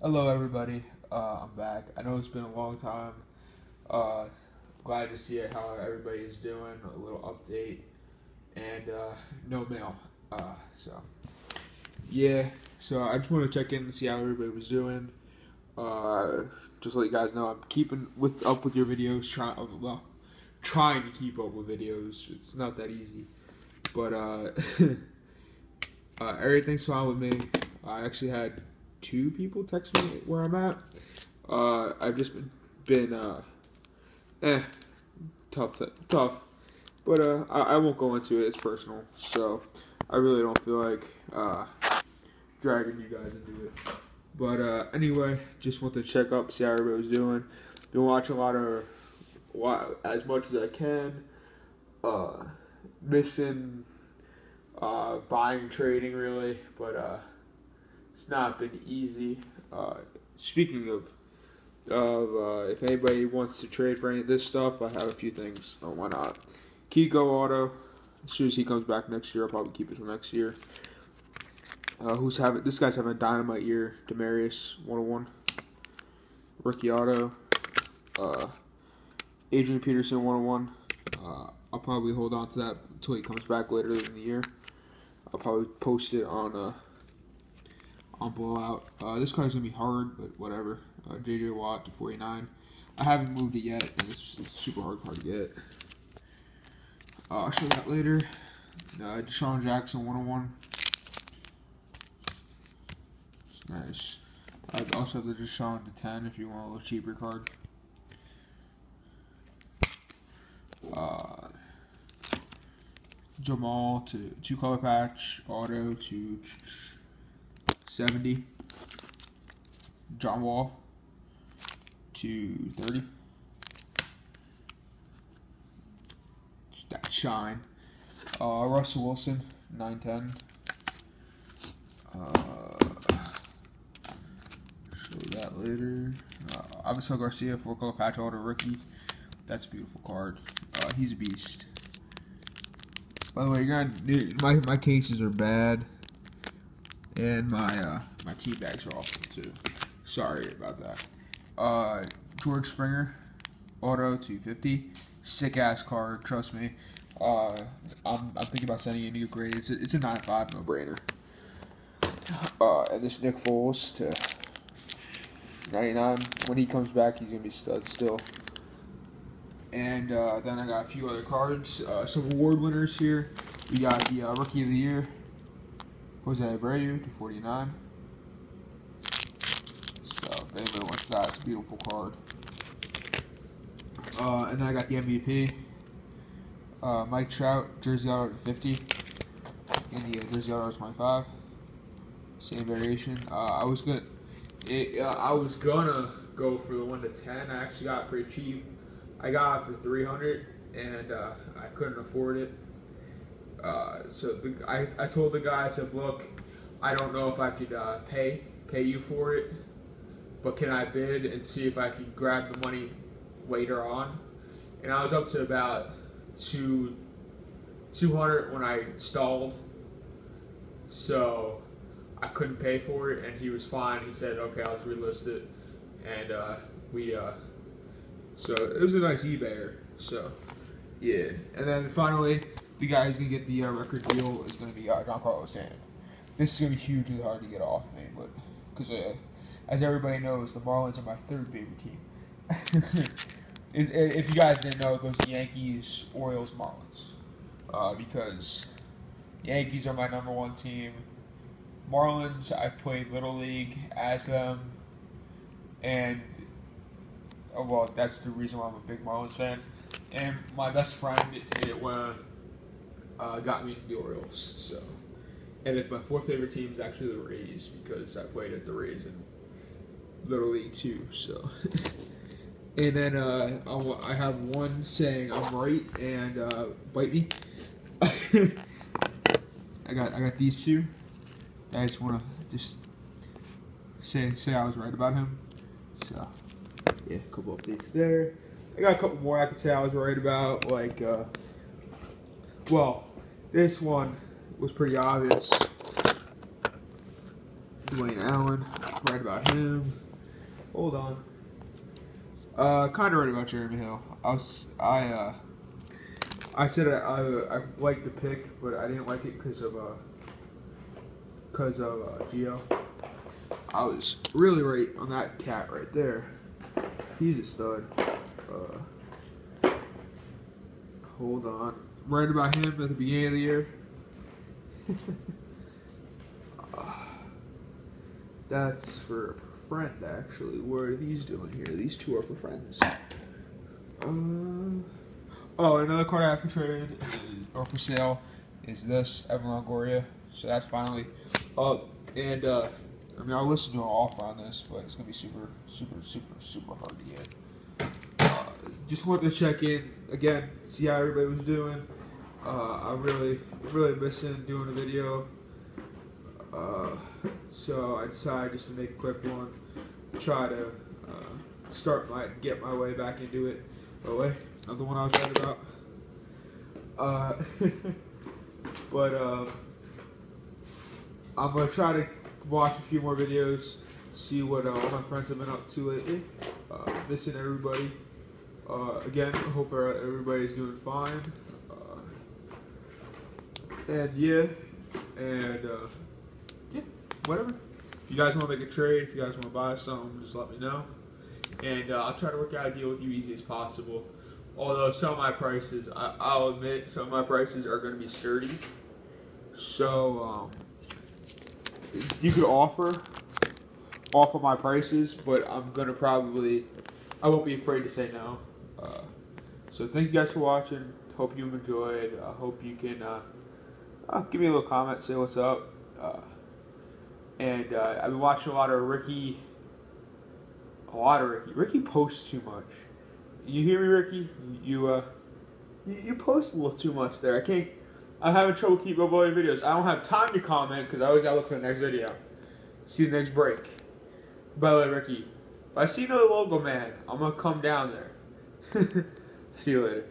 Hello, everybody. Uh, I'm back. I know it's been a long time. Uh, glad to see how everybody is doing. A little update, and uh, no mail. Uh, so, yeah. So I just want to check in and see how everybody was doing. Uh, just let you guys know, I'm keeping with up with your videos. Trying well, trying to keep up with videos. It's not that easy, but uh, everything's fine with me. I actually had two people text me where I'm at. Uh, I've just been, been uh, eh, tough, tough. But uh, I, I won't go into it. It's personal, so I really don't feel like uh, dragging you guys into it. But uh, anyway, just want to check up, see how everybody's doing. Been watching a lot of, as much as I can. Uh, missing uh, buying, trading, really, but uh, it's not been easy. Uh, speaking of, of uh, if anybody wants to trade for any of this stuff, I have a few things. Why not? Kiko Auto. As soon as he comes back next year, I'll probably keep it for next year. Uh, who's having this guy's having a dynamite year. Demarius 101. Rookie Auto. Uh, Adrian Peterson 101. Uh, I'll probably hold on to that until he comes back later in the year. I'll probably post it on uh, on blowout. Uh, this card's gonna be hard, but whatever. Uh, JJ Watt to 49. I haven't moved it yet, and it's, it's a super hard card to get. Uh, I'll show that later. Uh, DeSean Jackson 101. It's nice. I also have the DeSean to 10 if you want a little cheaper card. Uh, Jamal to two color patch, auto to 70. John Wall 230. That shine. Uh, Russell Wilson, 910. Uh, show that later. Uh, Avisail Garcia, four color patch auto rookie. That's a beautiful card. Uh, he's a beast. By the way, you're gonna, my my cases are bad and my uh, my tea bags are awful too. Sorry about that. Uh, George Springer, auto 250, sick ass card. Trust me. Uh, I'm, I'm thinking about sending it to grade. It's a, it's a 9.5 no brainer. Uh, and this Nick Foles to 99. When he comes back, he's gonna be stud still. And uh, then I got a few other cards. Uh, some award winners here. We got the uh, Rookie of the Year, Jose Abreu to 49. So if anybody wants that, it's a beautiful card. Uh, and then I got the MVP. Uh, Mike Trout, jersey auto to 50. And the uh, jersey auto is 25. Same variation. Uh, I was gonna, uh, I was gonna go for the one to 10. I actually got pretty cheap. I got it for 300, and uh, I couldn't afford it. Uh, so I, I told the guy, I said, look, I don't know if I could uh, pay pay you for it, but can I bid and see if I can grab the money later on? And I was up to about two, 200 when I stalled, so I couldn't pay for it, and he was fine. He said, okay, I'll just relist it, and uh, we, uh, so it was a nice eBayer, so yeah. And then finally, the guy who's gonna get the uh, record deal is gonna be uh, Giancarlo Stanton. This is gonna be hugely hard to get off me, but because uh, as everybody knows, the Marlins are my third favorite team. if, if, you guys didn't know, it goes Yankees, Orioles, Marlins, uh, because Yankees are my number one team. Marlins, I played little league as them, and oh, well, that's the reason why I'm a big Marlins fan. And my best friend, it, it, uh, got me the Orioles. So, and it's my fourth favorite team is actually the Rays because I played as the Rays in Little League too. So, and then uh, I have one saying I'm right and uh, bite me. I got I got these two. I just want to just say say I was right about him. So, yeah, a couple updates there. I got a couple more I could say I was right about, like, uh, well, this one was pretty obvious. Dwayne Allen. right about him. Hold on. Uh, kind of right about Jeremy Hill. I was, I, uh, I said I, I, I liked the pick, but I didn't like it because of, uh, because of uh, Gio. I was really right on that cat right there. He's a stud. Uh, hold on. Right about him at the beginning of the year. That's for a friend, actually. What are these doing here? These two are for friends. Uh, oh, another card I have for trade is, or for sale is this Evan Longoria. So that's finally up. And uh, I mean, I'll listen to an offer on this, but it's gonna be super, super, super, super hard to get. Uh, just wanted to check in again, see how everybody was doing. Uh, I really, really missing doing a video. Uh, so I decided just to make a quick one, try to uh, start my get my way back into it. The way, another one I was right about. Uh, but uh, I'm gonna try to watch a few more videos, see what uh, my friends have been up to lately. Uh, missing everybody. Again, I hope everybody's doing fine. Uh, and yeah, and uh, yeah, whatever. If you guys want to make a trade, if you guys want to buy something, just let me know. And uh, I'll try to work out a deal with you easy as possible. Although some of my prices, I, will admit, some of my prices are going to be sturdy. So, um, you could offer offer my prices, but I'm gonna probably I won't be afraid to say no. Uh, so thank you guys for watching. Hope you enjoyed. I hope you can uh, uh, give me a little comment, say what's up. Uh, and uh, I've been watching a lot of Ricky. A lot of Ricky. Ricky posts too much. You hear me, Ricky? You uh, you, you post a little too much there. I can't I'm having trouble keeping uploading videos. I don't have time to comment because I always gotta look for the next video. See the next break. By the way, Ricky, if I see another logo man, I'm gonna come down there. see you later.